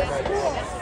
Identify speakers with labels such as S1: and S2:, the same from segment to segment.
S1: But what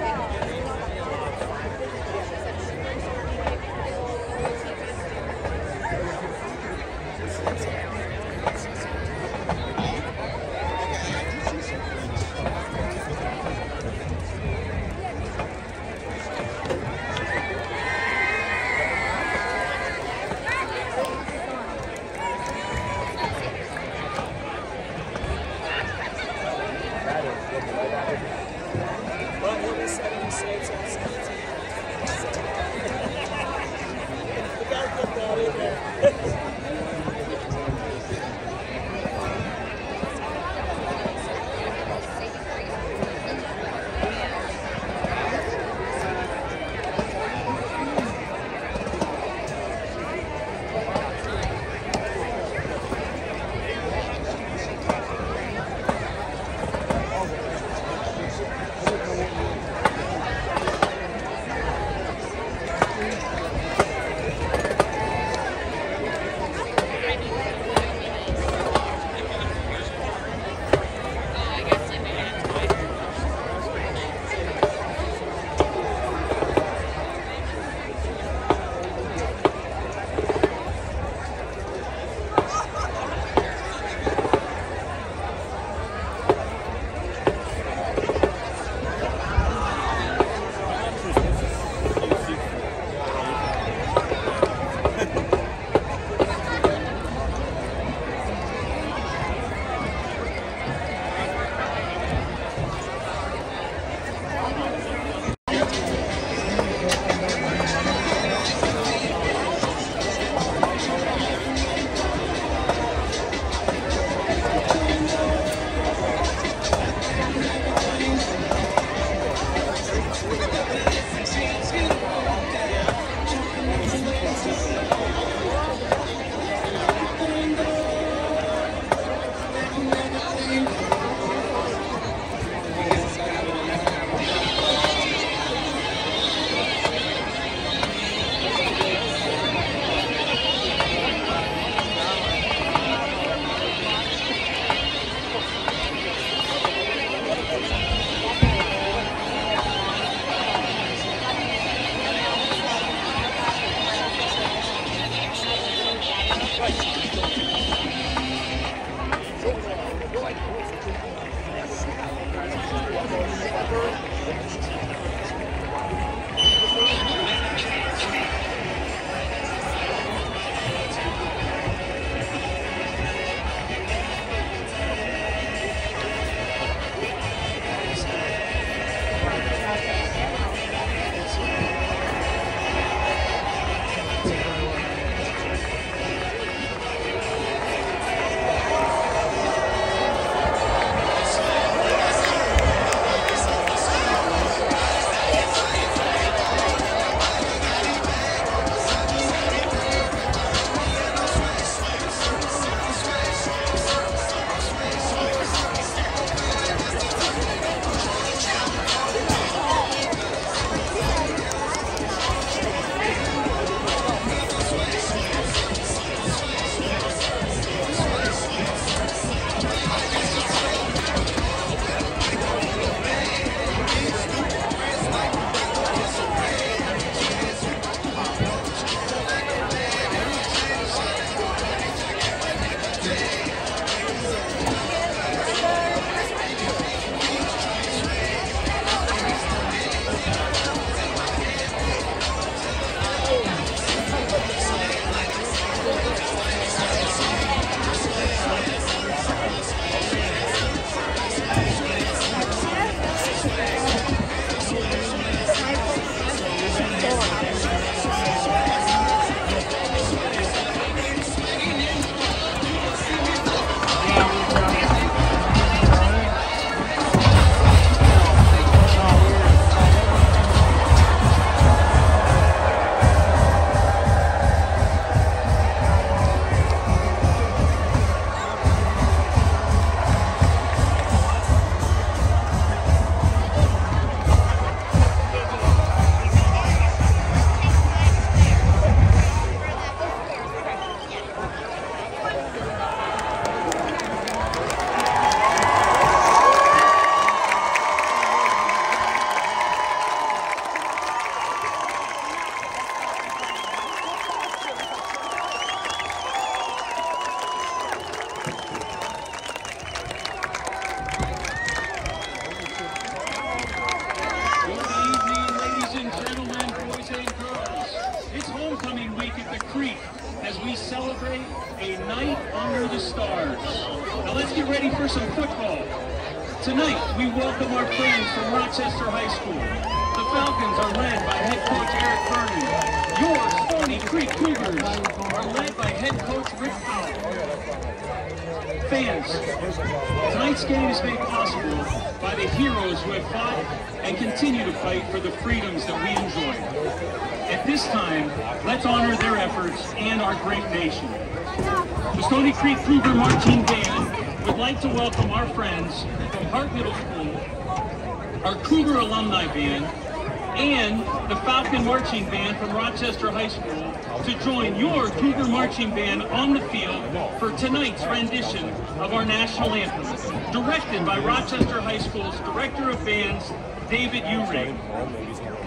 S1: marching band on the field for tonight's rendition of our national anthem, directed by Rochester High School's Director of Bands, David Urig.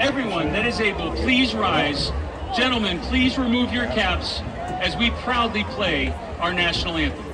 S1: Everyone that is able, please rise. Gentlemen, please remove your caps as we proudly play our national anthem.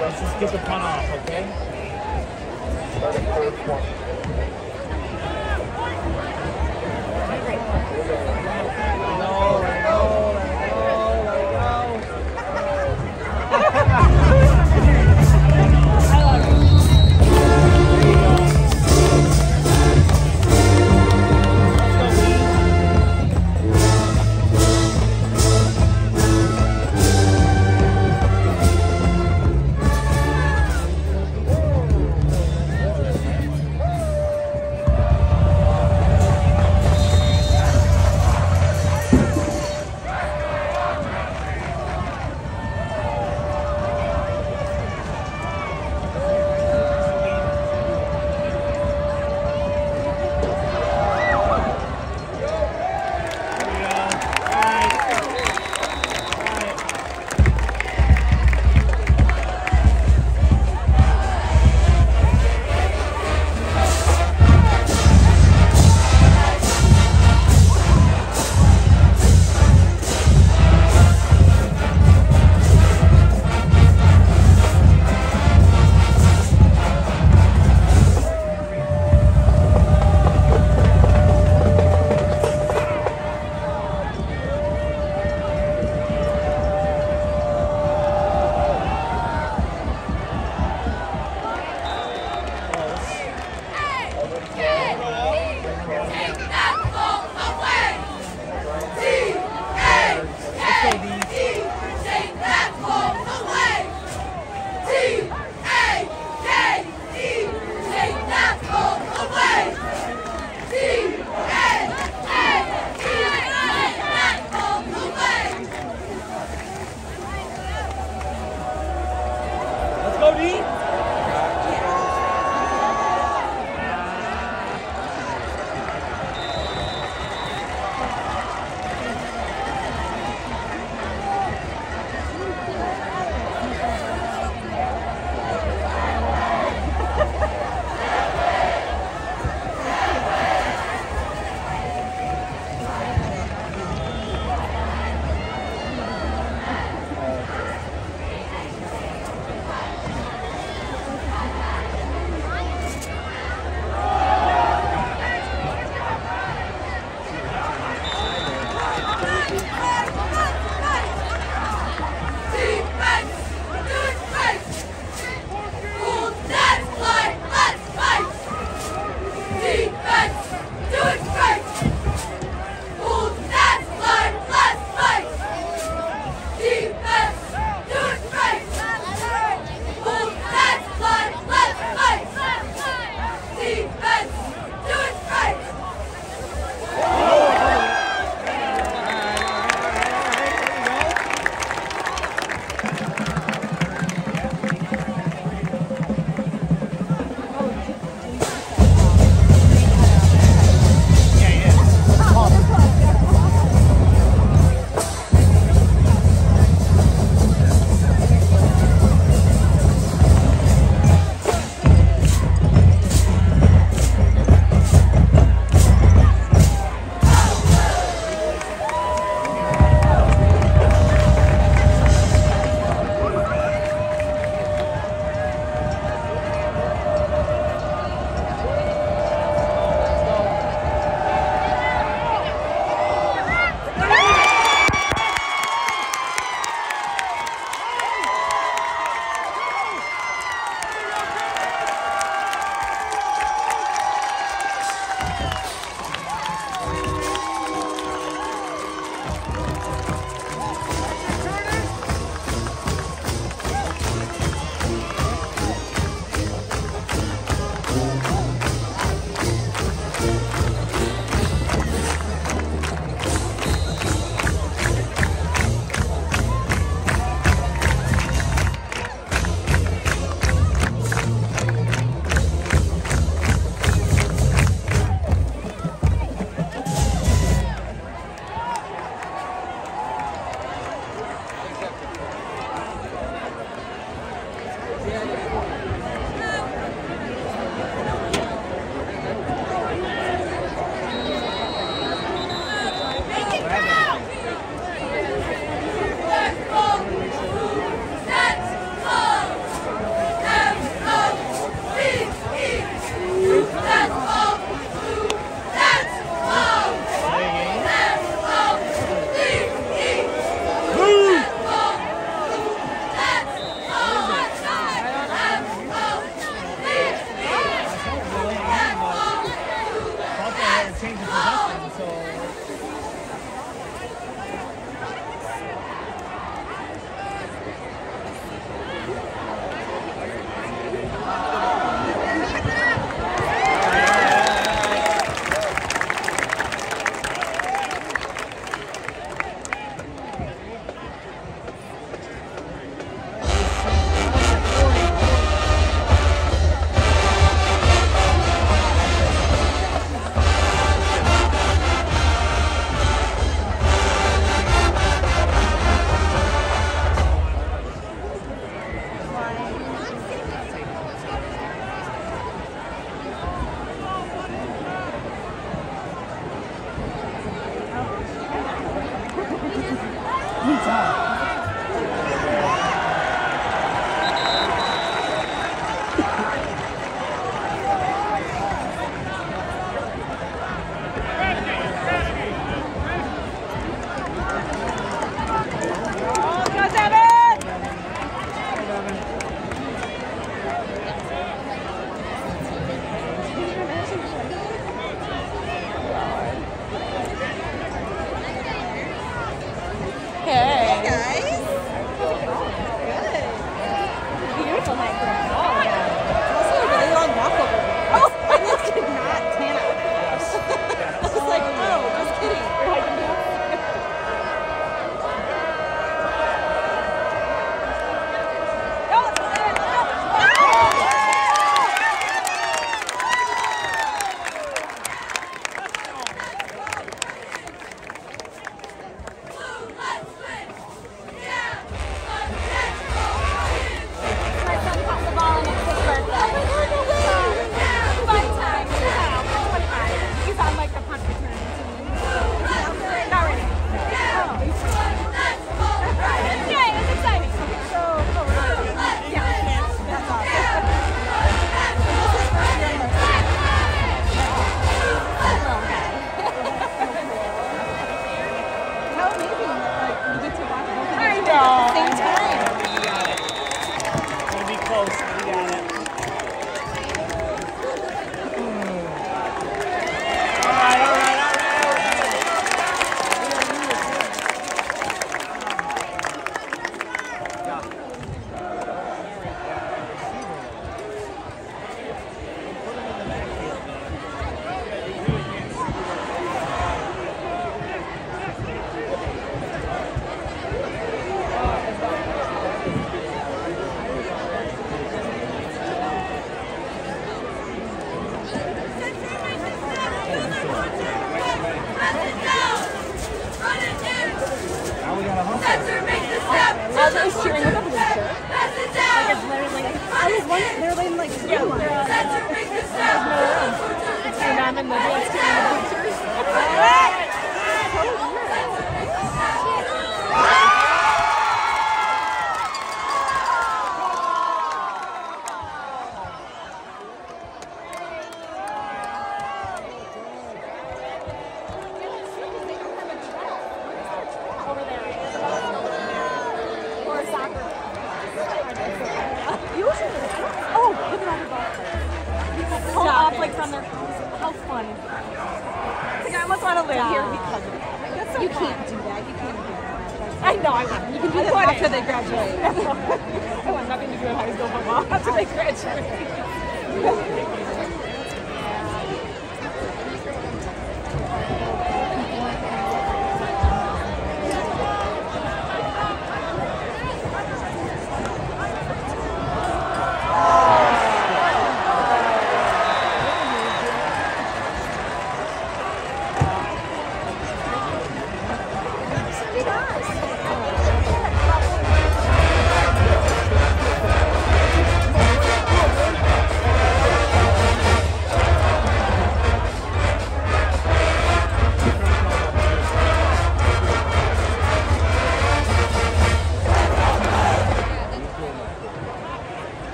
S1: Let's just get the pun off, okay?
S2: No,
S3: no,
S4: no,
S3: no.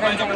S5: Side,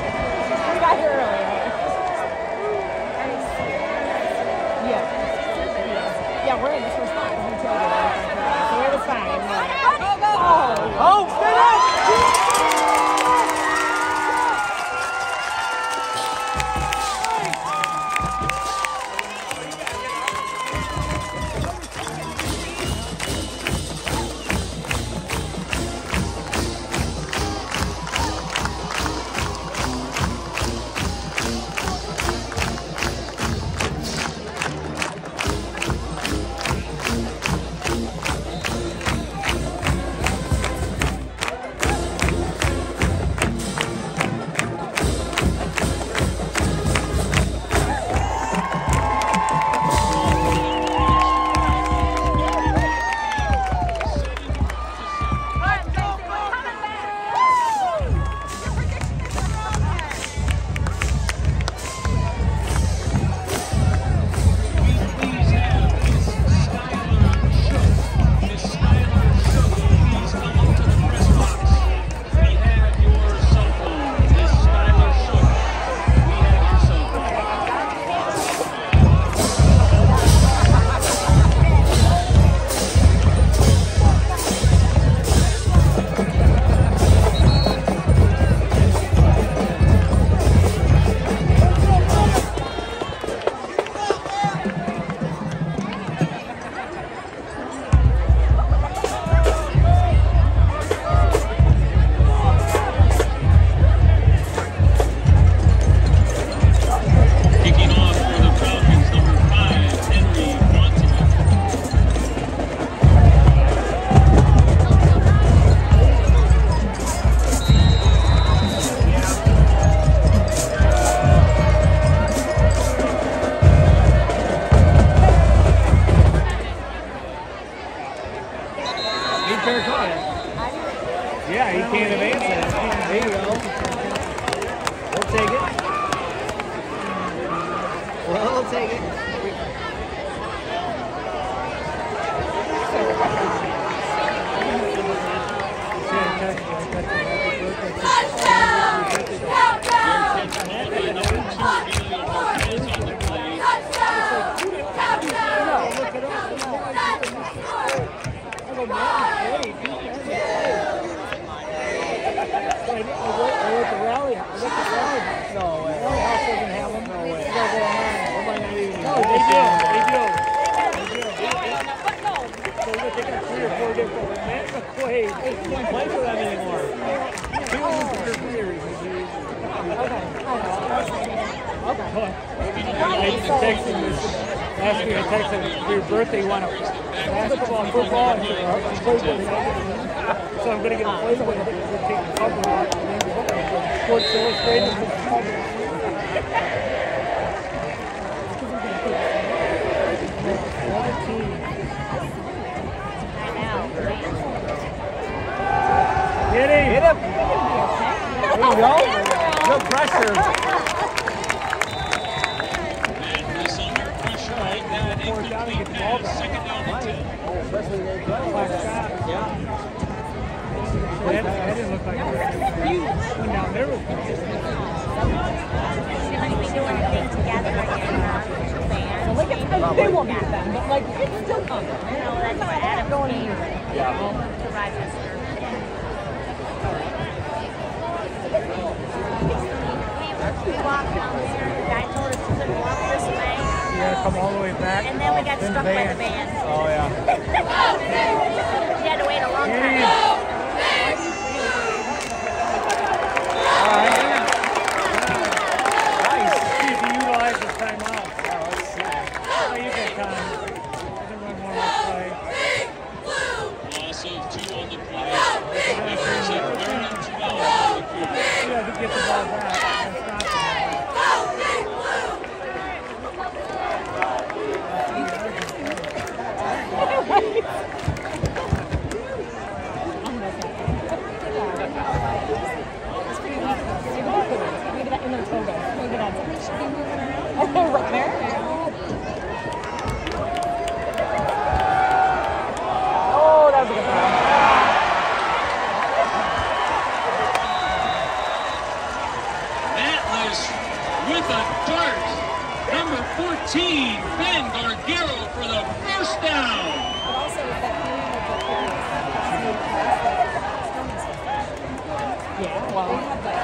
S5: not they like...
S6: won't get
S7: them,
S3: but like it's still coming.
S8: You know, that's not Adam
S3: going
S8: Yeah. We walked down there. The guy told us to walk this way.
S7: You gotta come all the way back.
S8: And then we got
S7: oh, stuck
S8: struck by the band.
S7: Oh yeah.
S8: we had to wait a long time.
S7: Yeah.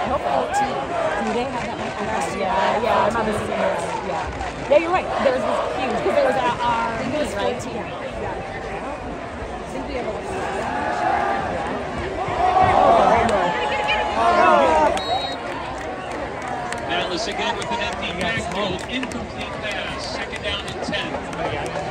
S5: have that much?
S7: Yeah, yeah, my yeah.
S3: Yeah, you're right. There's this huge, because there was our, our was right? team. Yeah.
S5: Atlas again with an empty backfield, incomplete pass, second down and 10.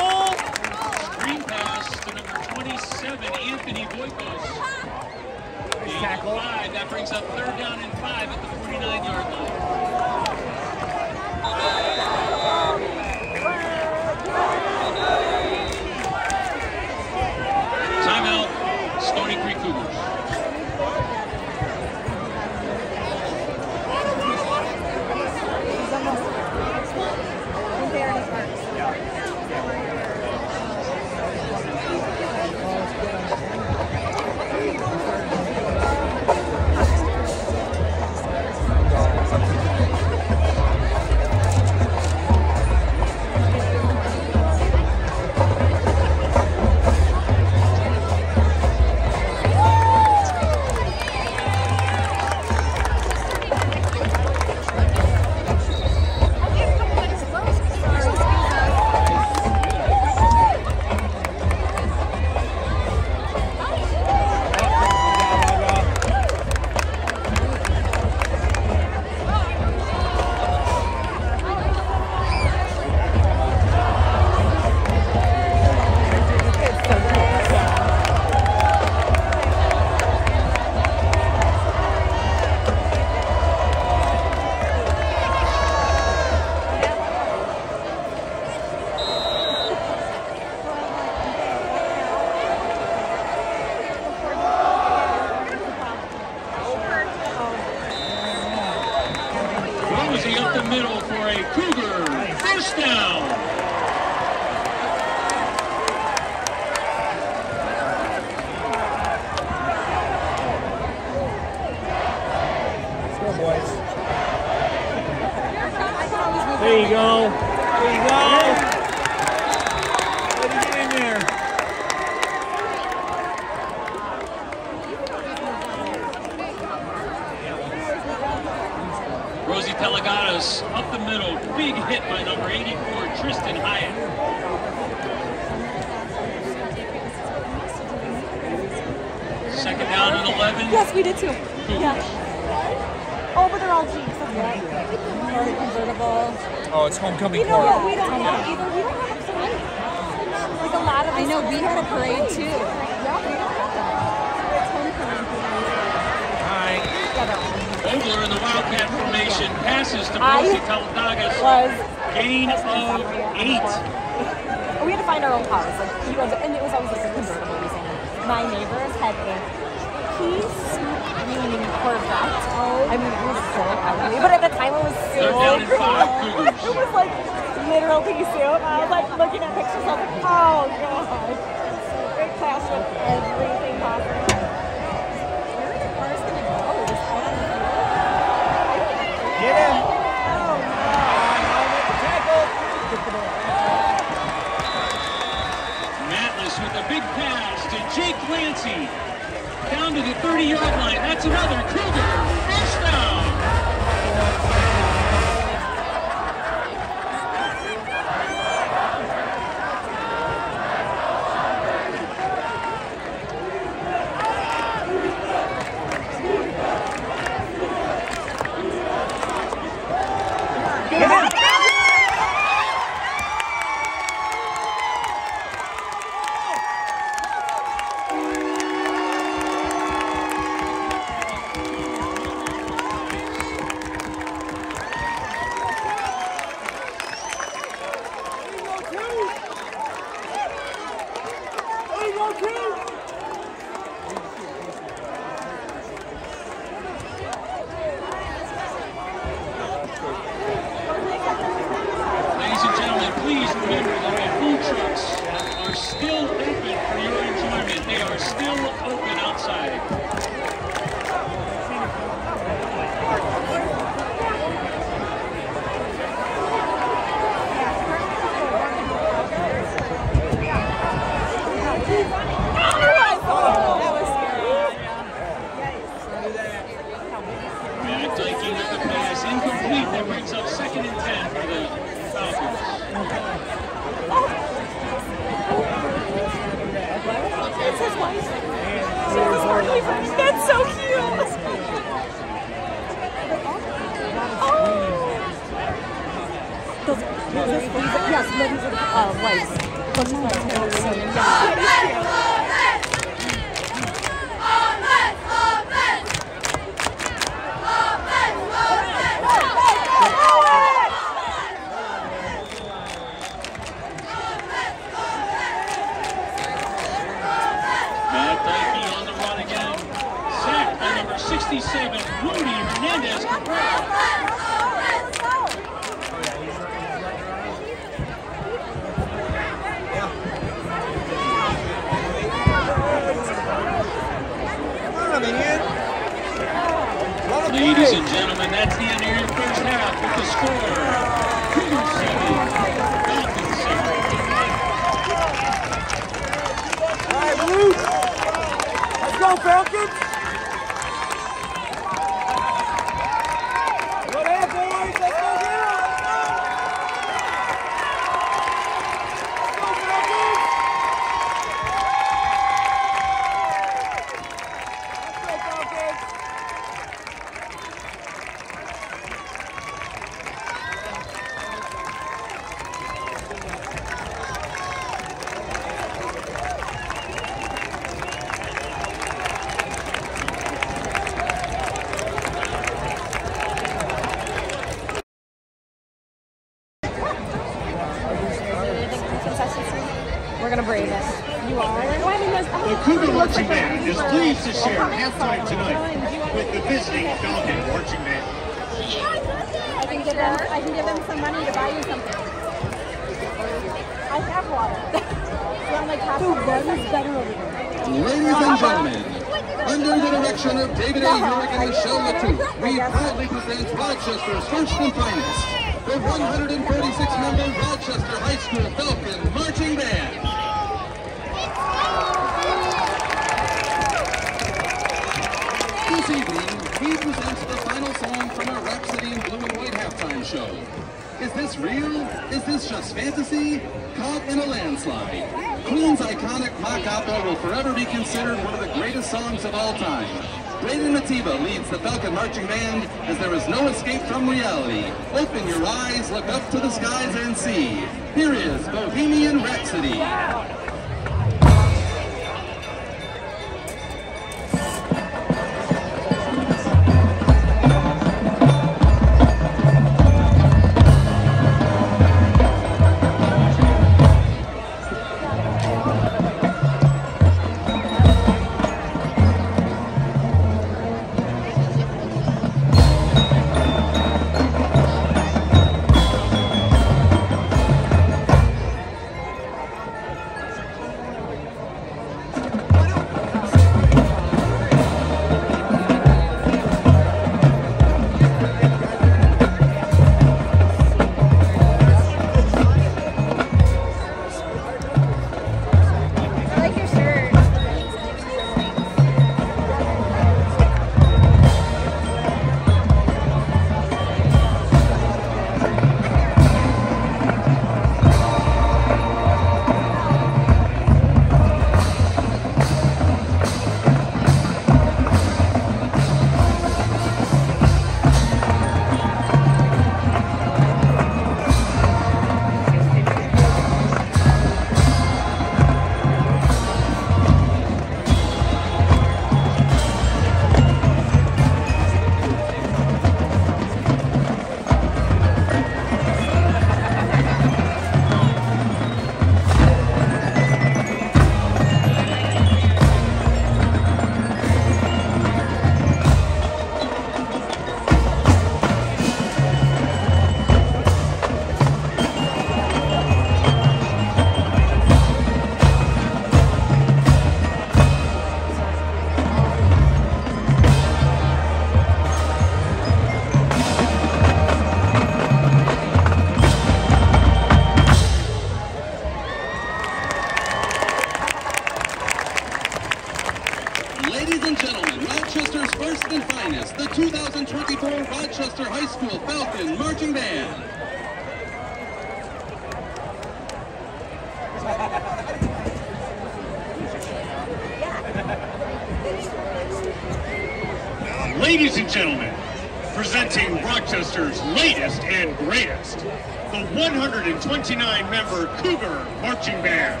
S5: the 129-member Cougar Marching Band.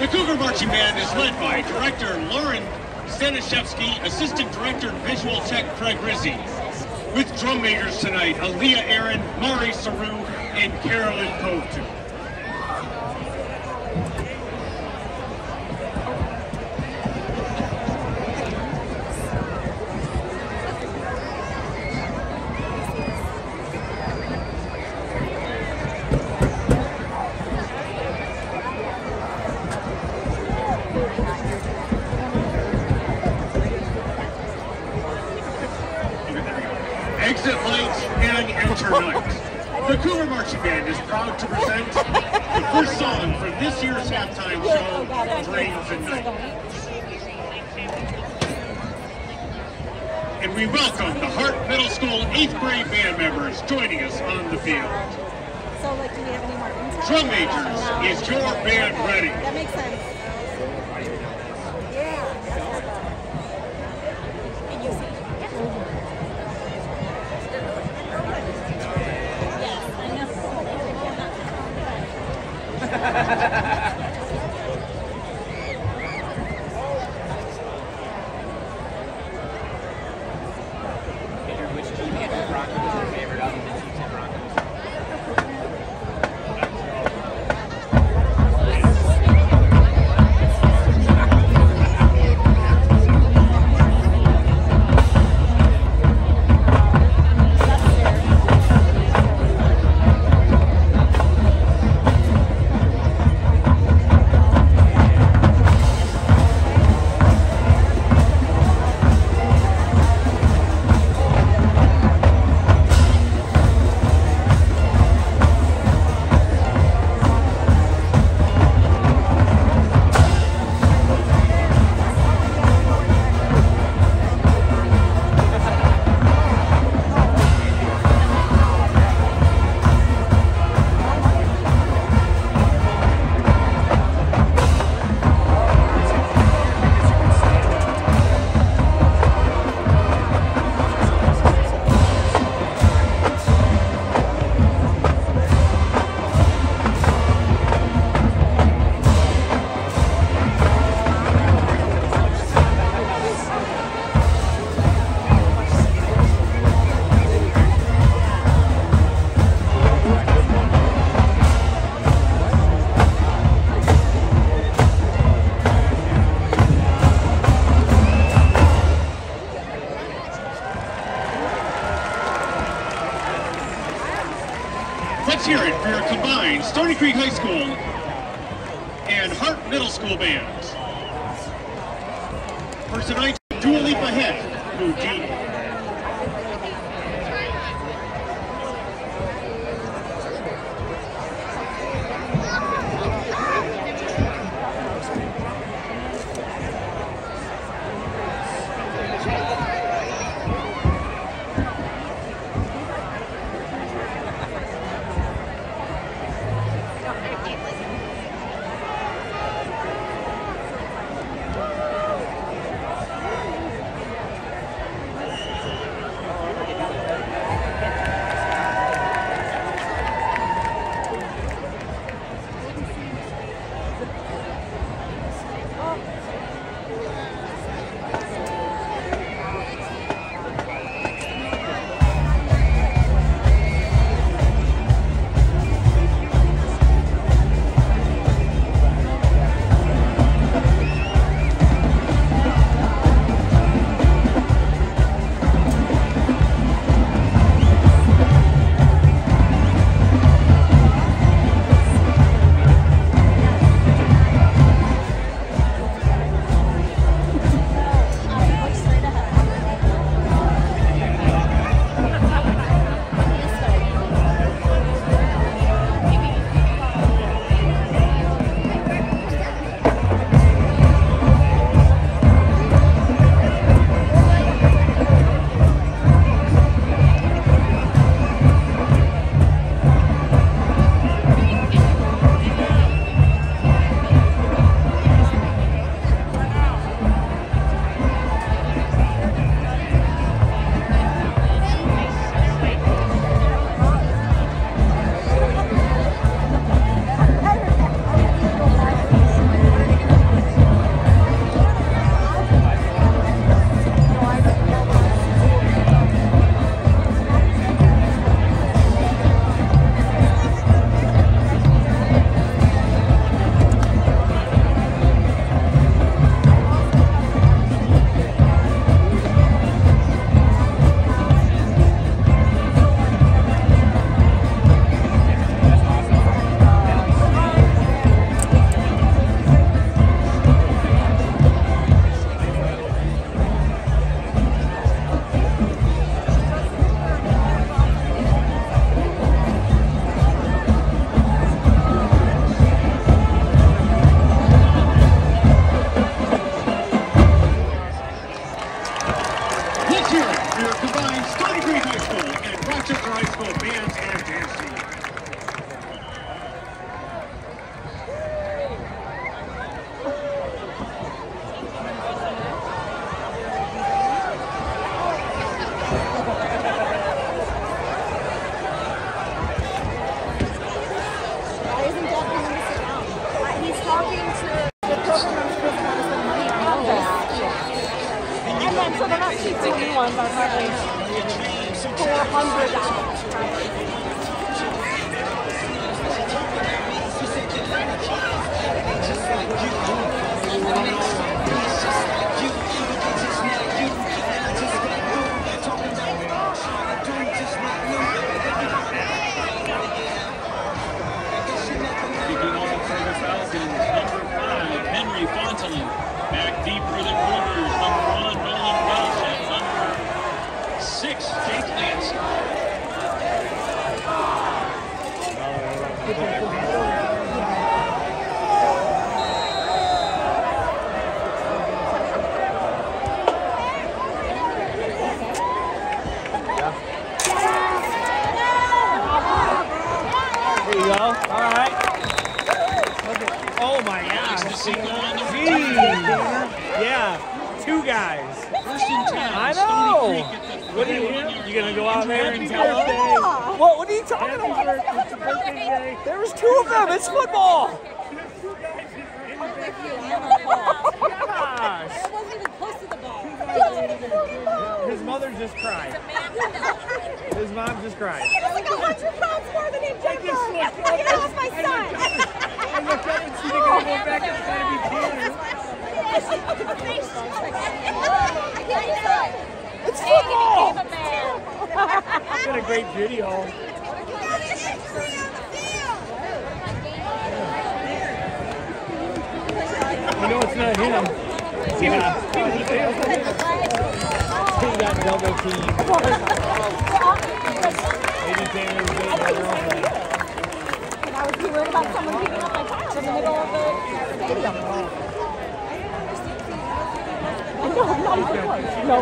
S5: The Cougar Marching Band is led by director Lauren Staniszewski, assistant director visual tech Craig Rizzi, with drum majors tonight Aaliyah Aaron, Mari Saru, and Carolyn Povtu. Stoney Creek High School and Hart Middle School
S7: Band. got double team. Lady Taylor was.
S2: And I was too worried about someone picking up my child in the middle of the stadium. No, I'm not even close. No.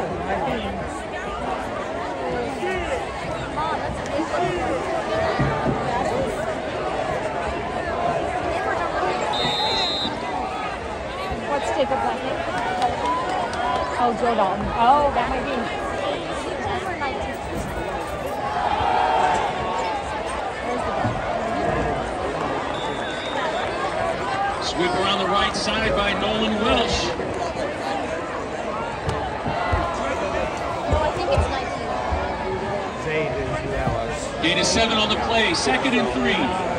S2: What's Jacob Oh, Jordan. Oh, that might be.
S5: Whip around the right side by Nolan Welsh. Gain is seven on the play, second and three.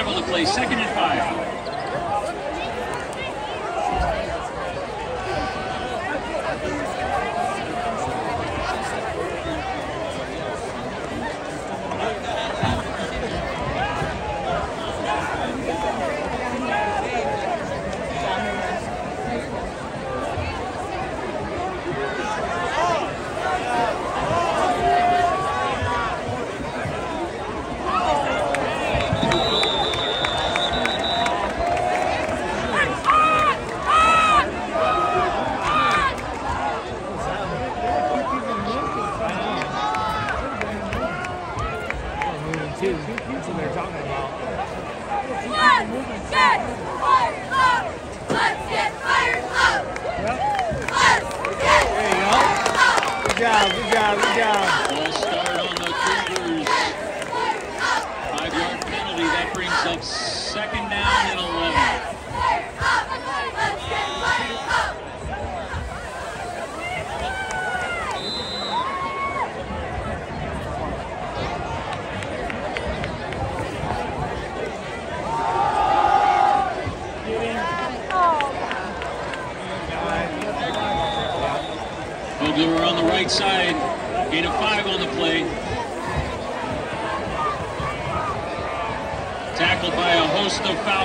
S9: Able to
S5: play second and five.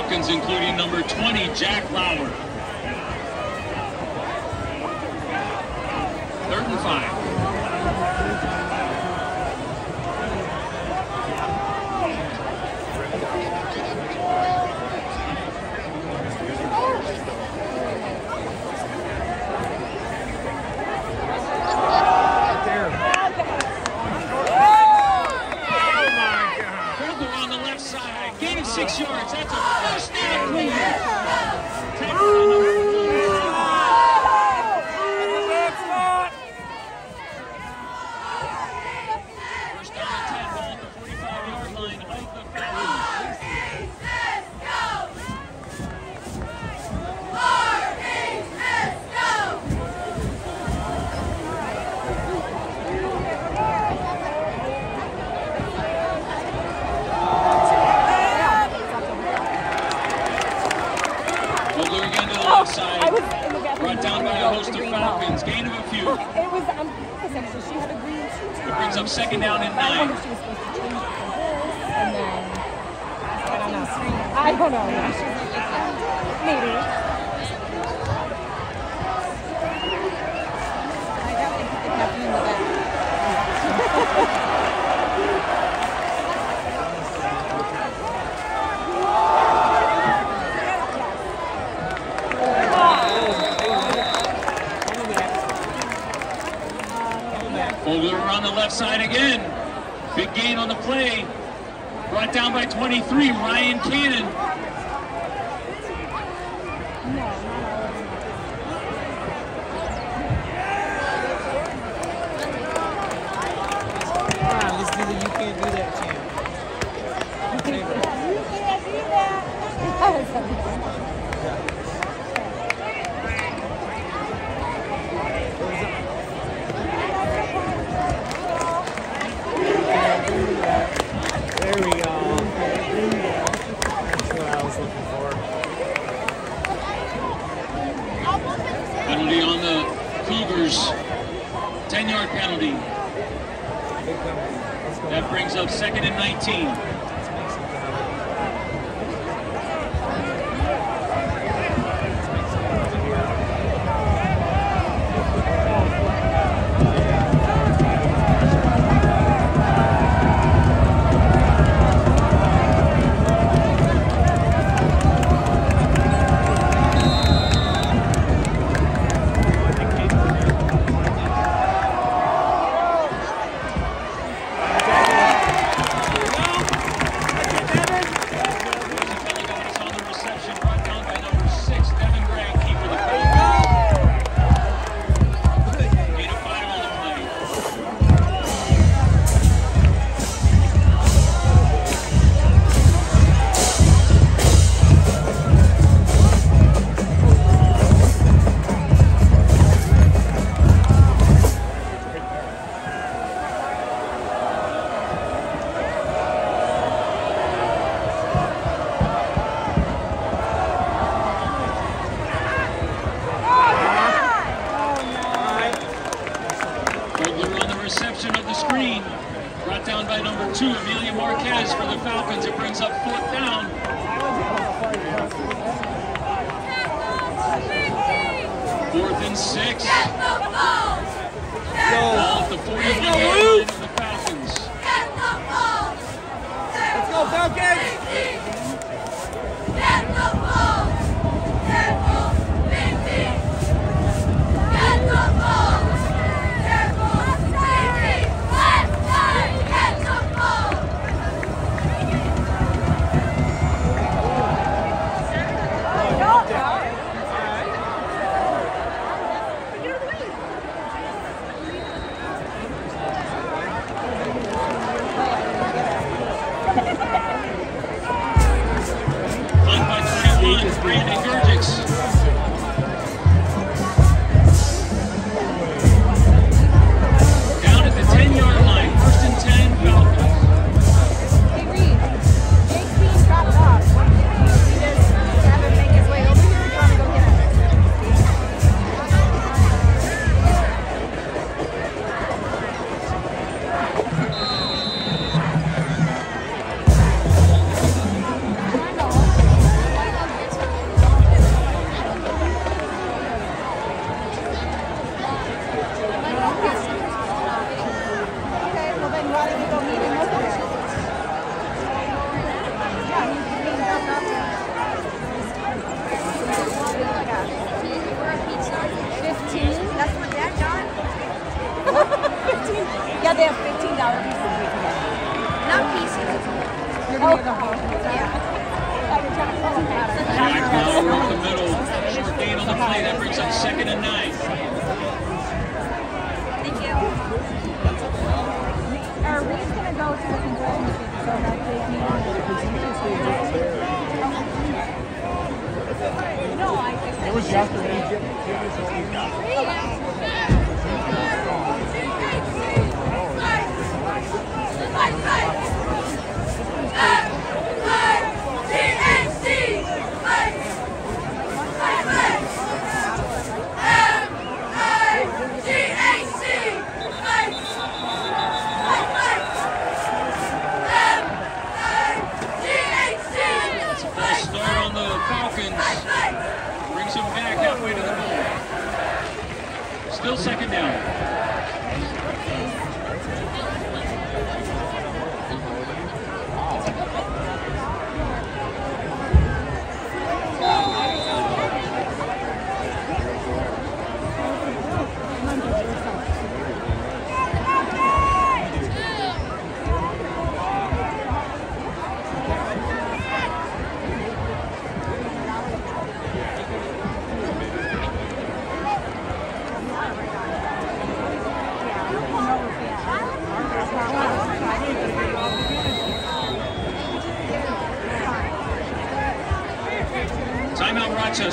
S5: Falcons, including number 20, Jack Lauer. Städte. brings up second down and nine.
S3: I don't know. Maybe.
S5: left side again. Big gain on the play. Brought down by 23, Ryan Cannon.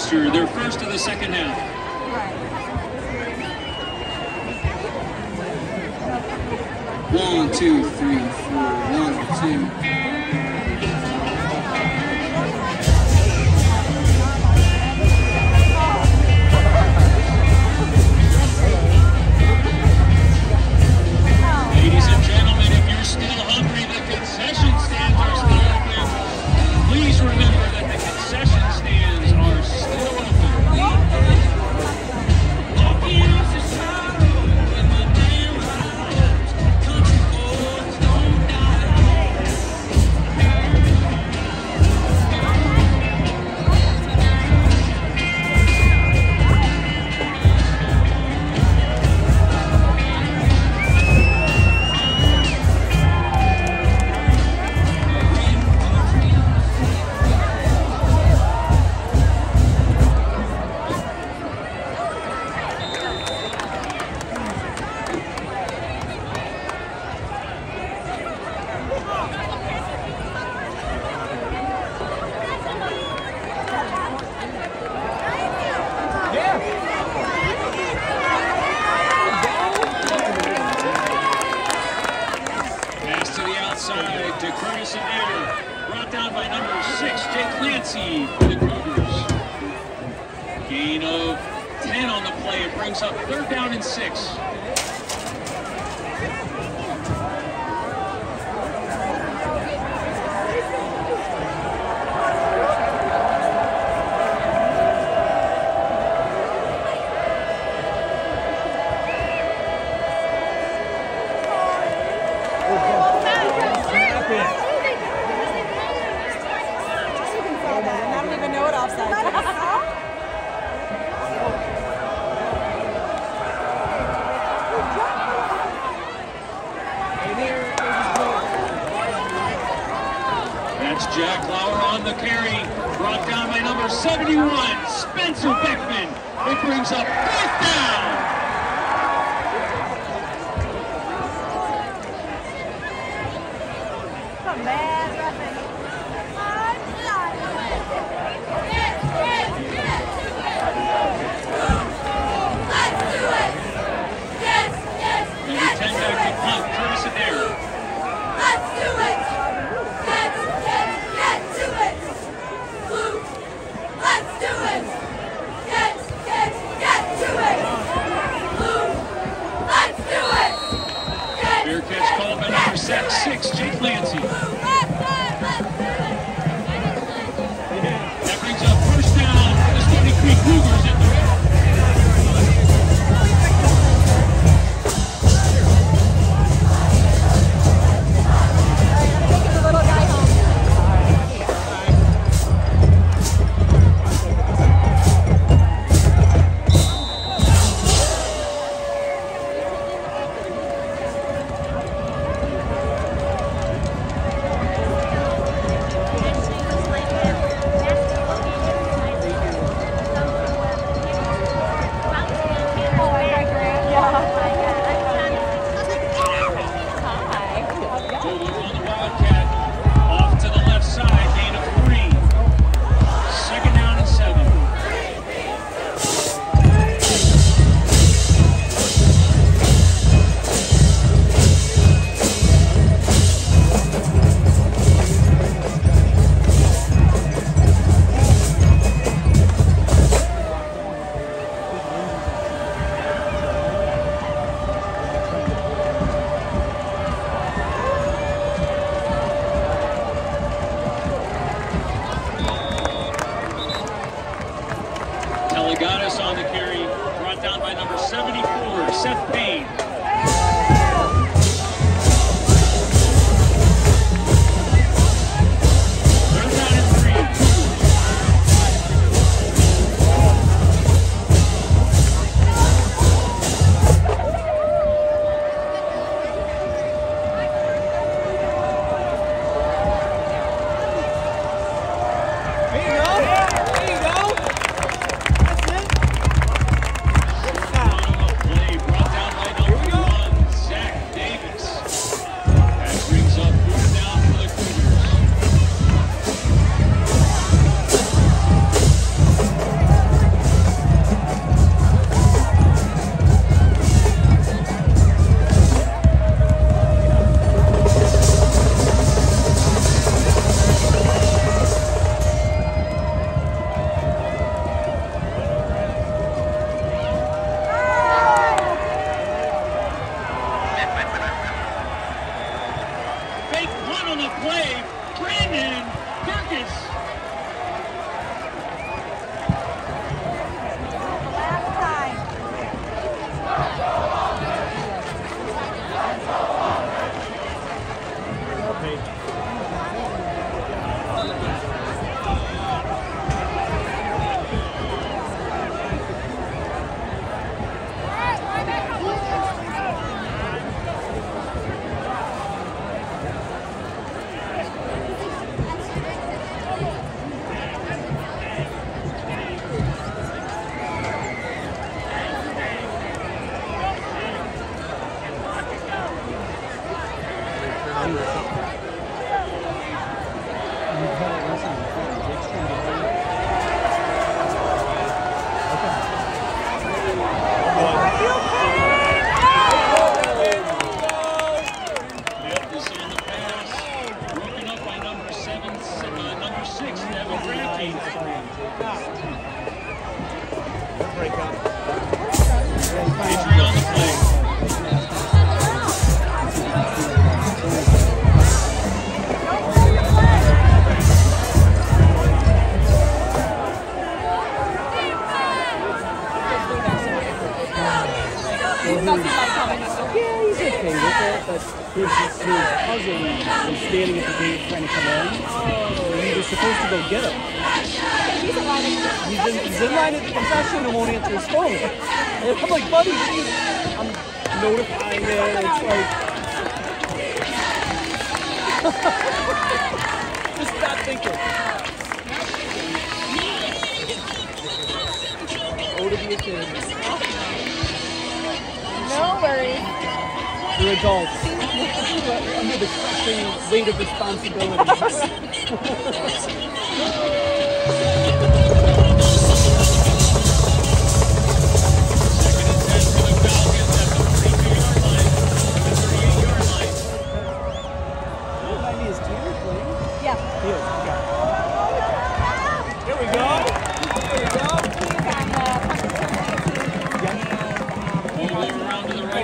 S3: Lancaster, their first of the second half.
S5: One, two, three, four, one, two.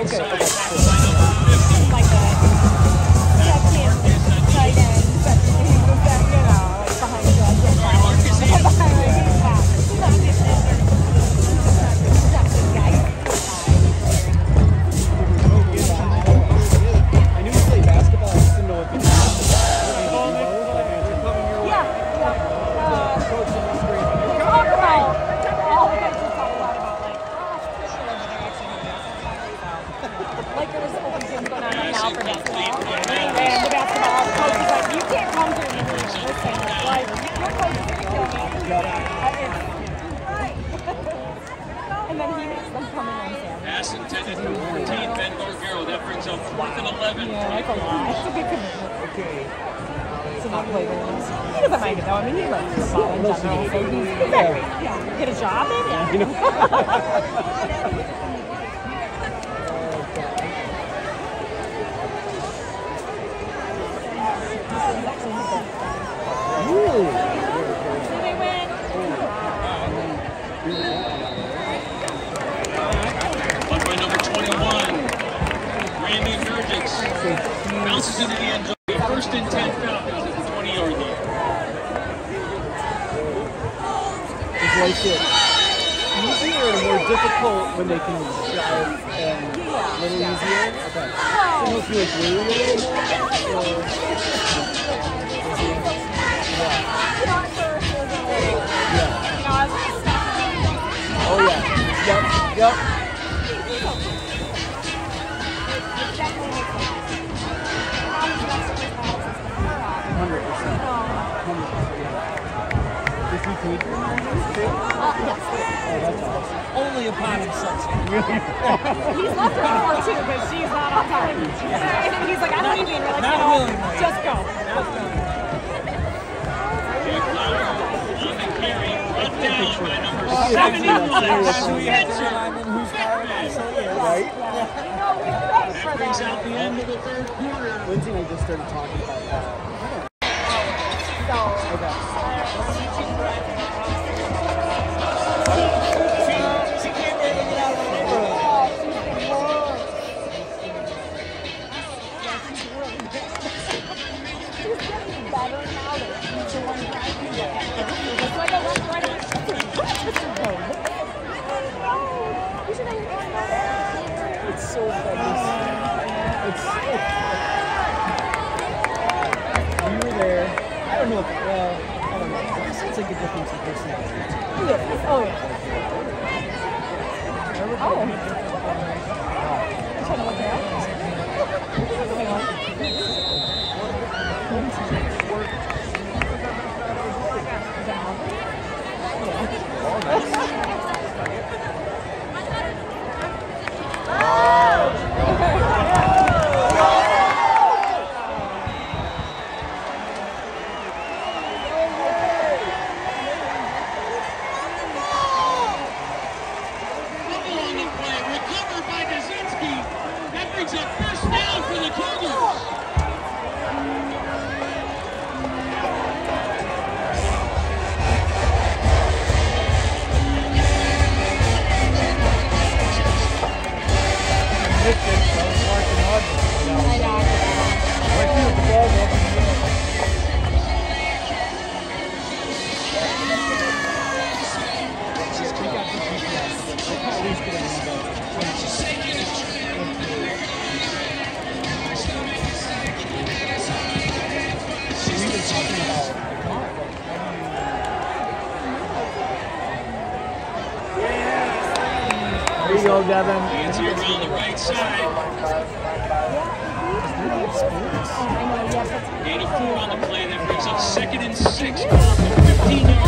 S2: Around
S1: talking about. There
S7: you
S1: go, Devin.
S5: Hands you around the right side. Yeah. 84 on the play. That brings up second and six. 15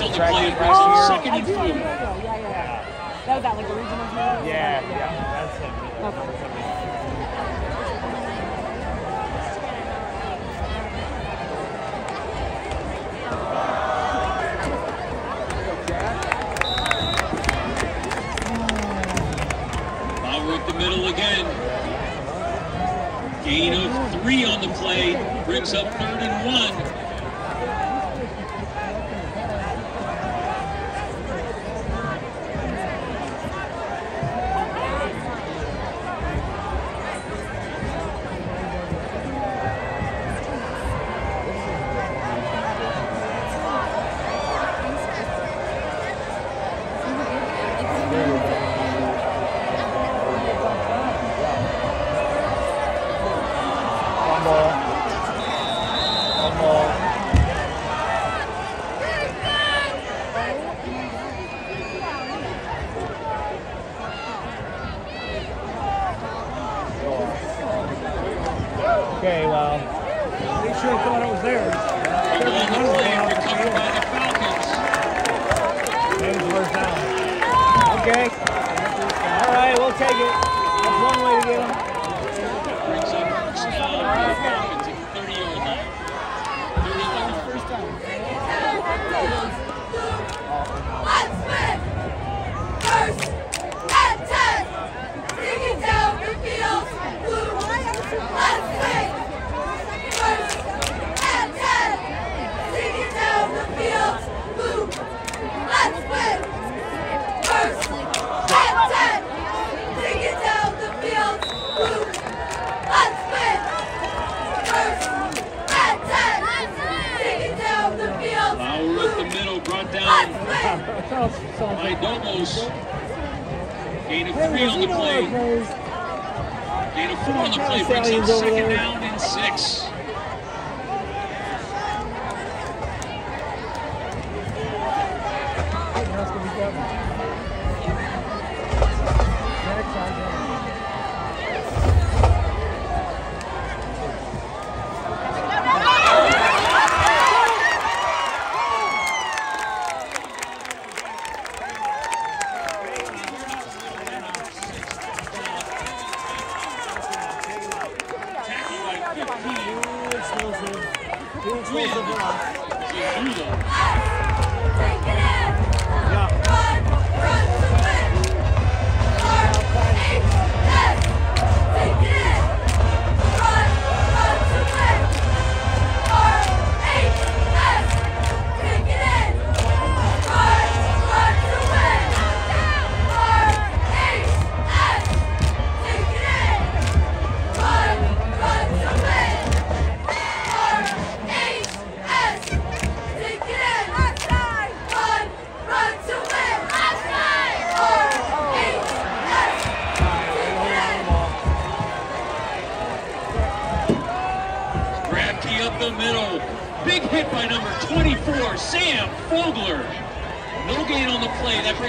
S5: on the
S7: track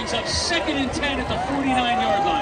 S10: brings up second and
S5: 10 at the 49-yard line.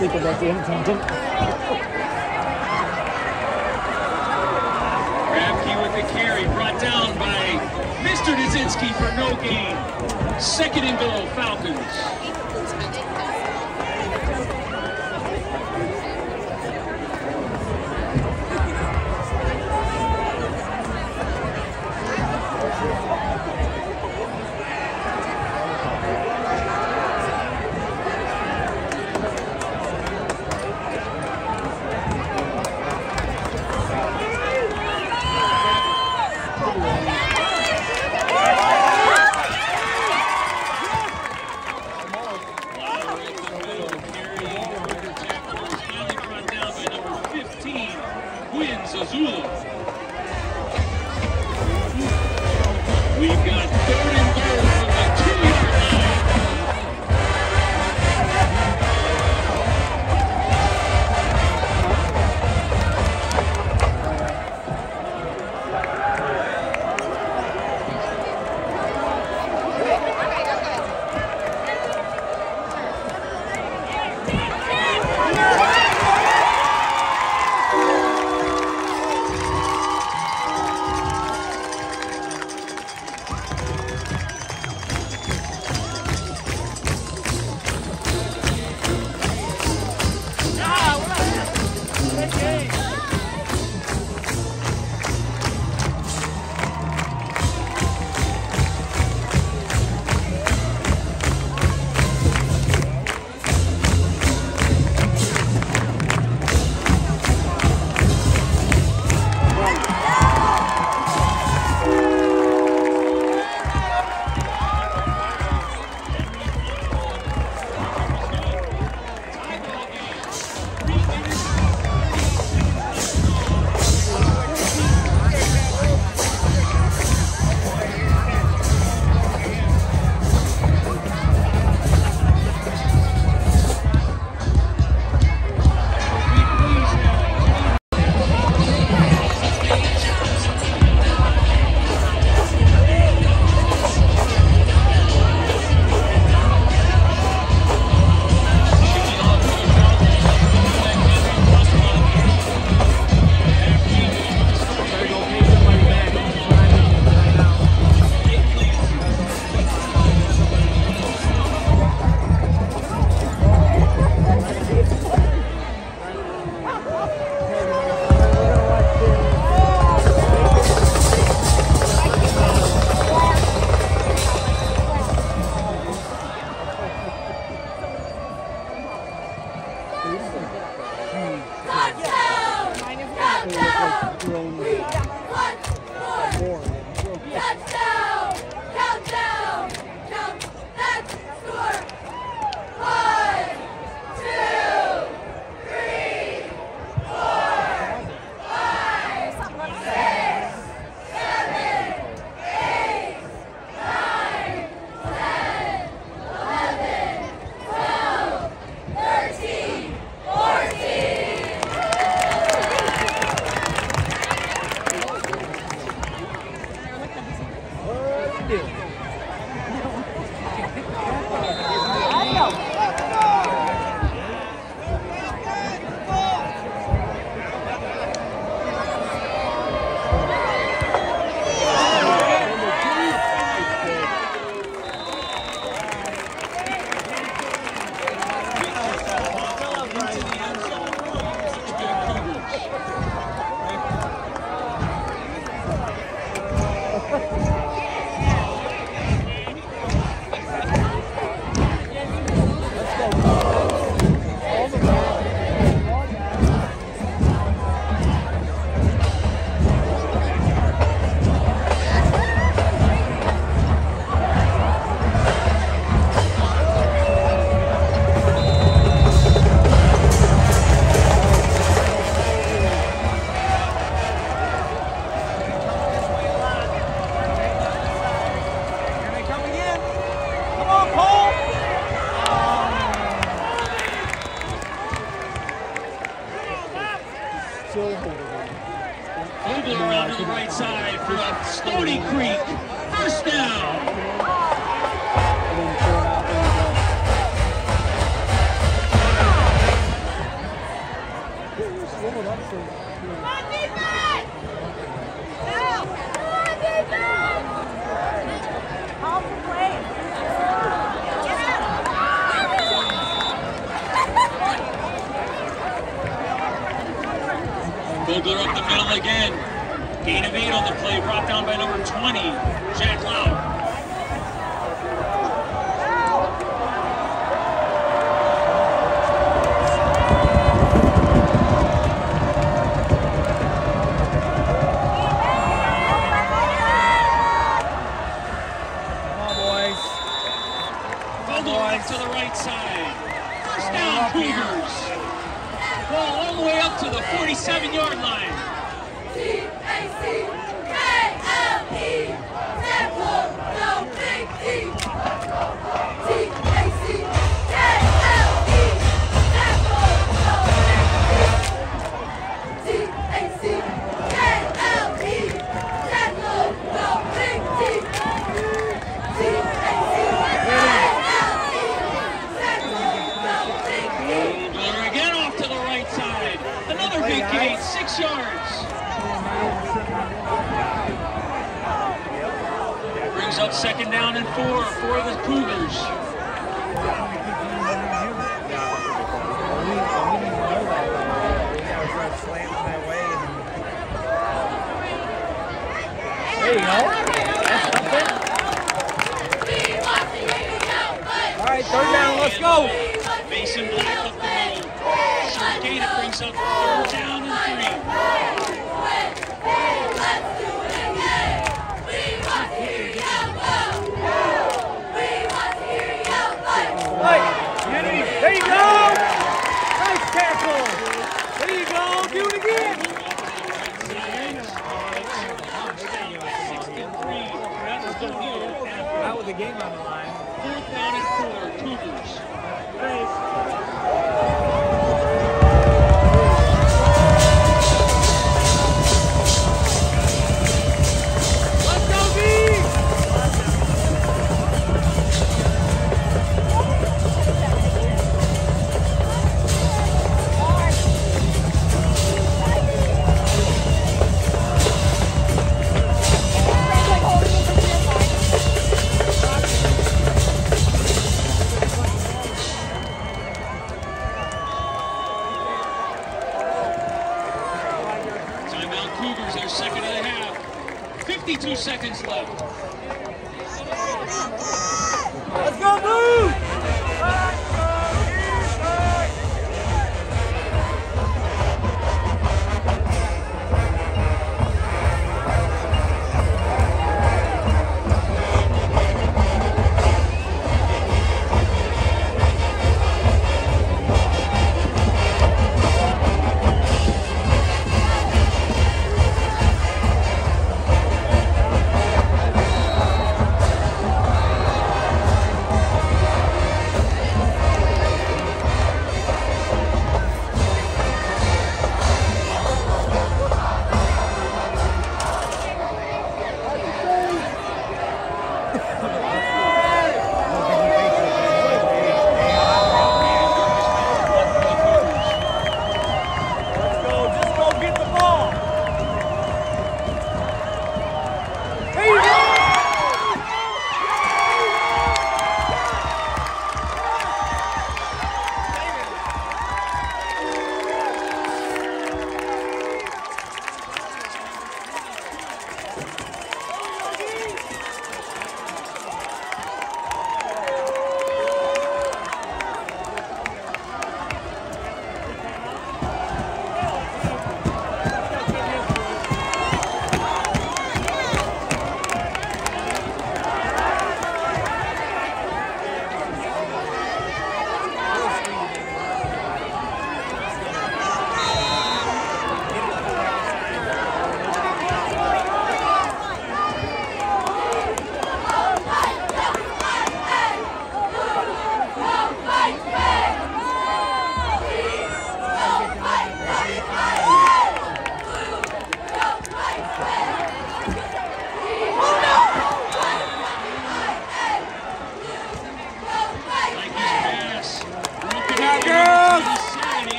S7: speak about the intendant.
S5: Rabke with the carry, brought down by Mr. Nizinski for no gain. Second and goal, Falcons.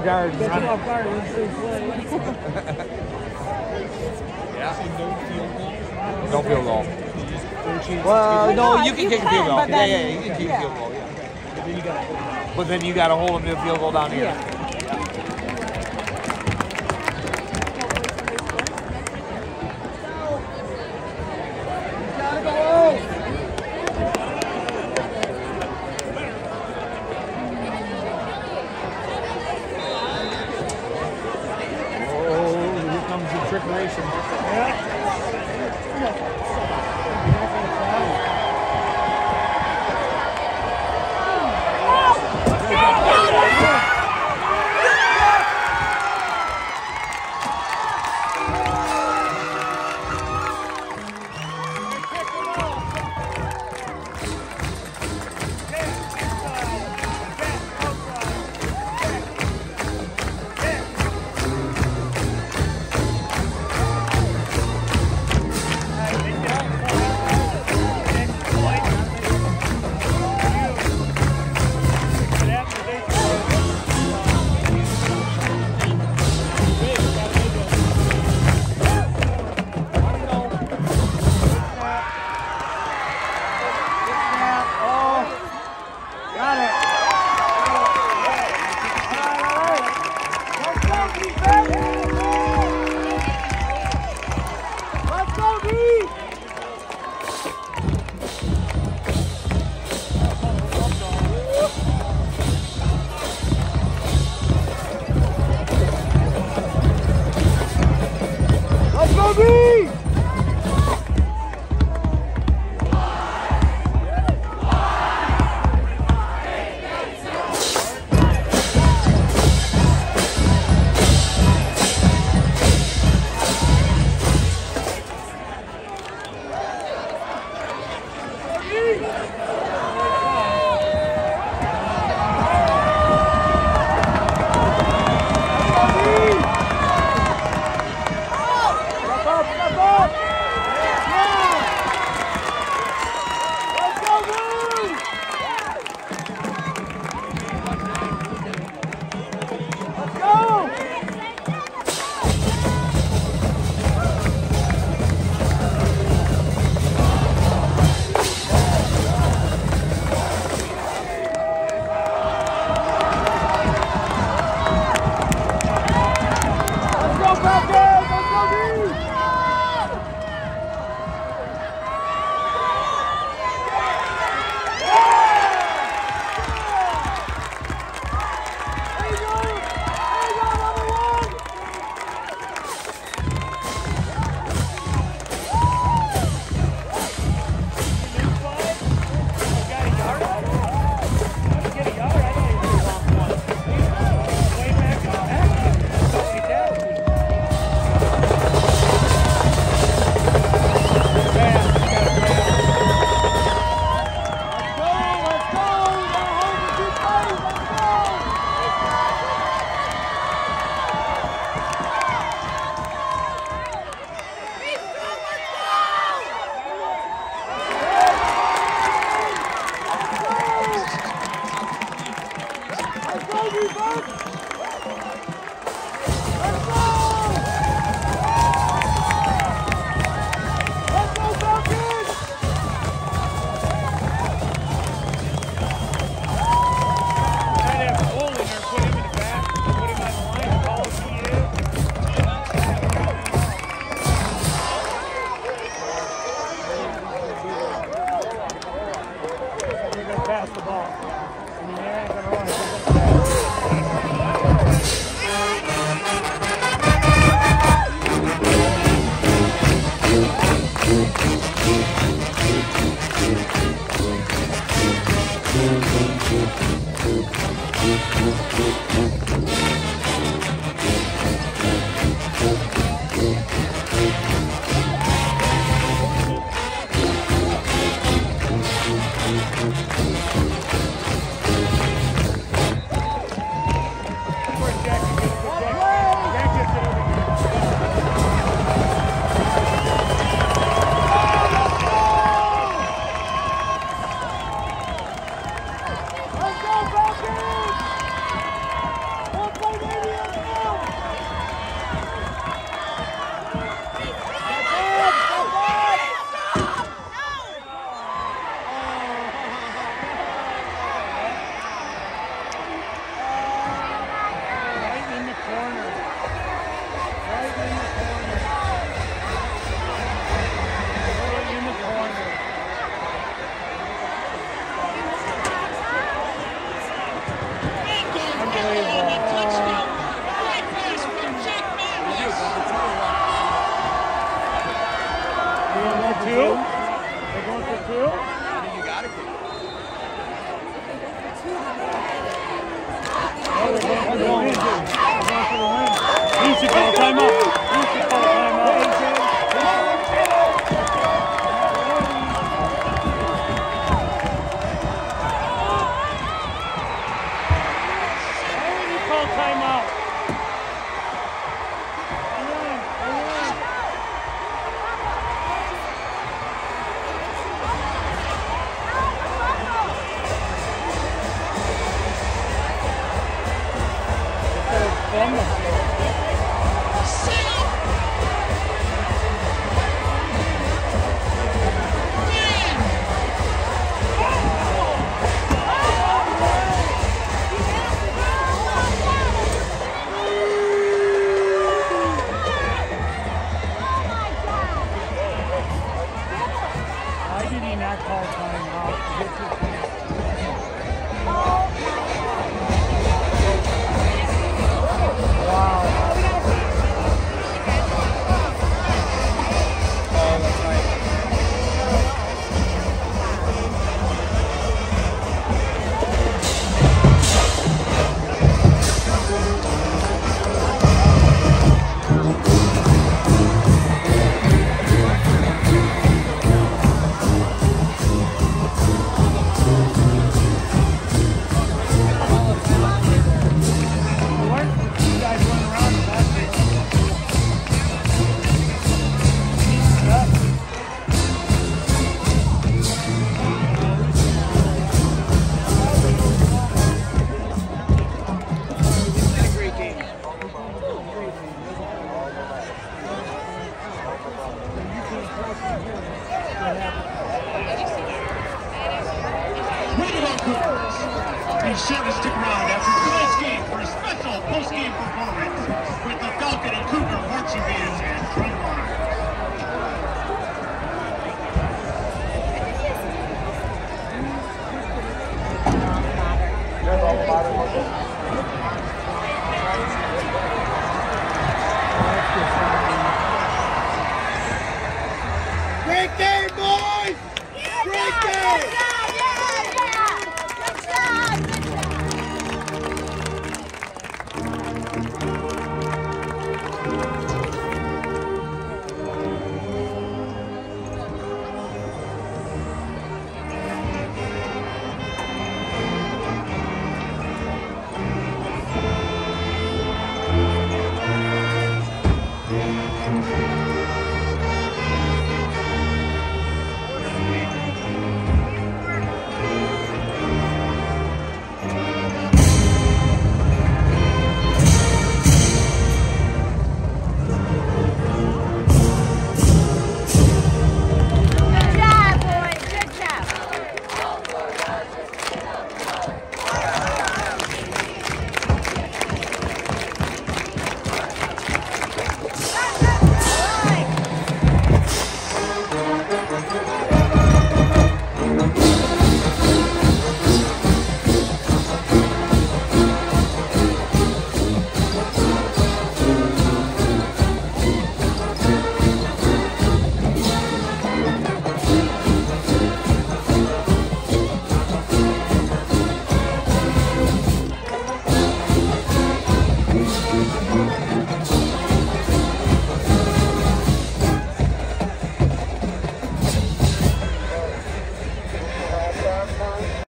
S5: off guard.
S1: Got you off guard.
S7: yeah.
S1: No field goal. Well, no, you can kick a field goal. Yeah, yeah, you can kick a field goal. Yeah. But then you got to hold them to a field goal down here.
S7: Thank you. for two? They're going for two?
S11: You got it.
S7: Oh, they're going for the win. They're going for the win.
S5: Easy ball, time up.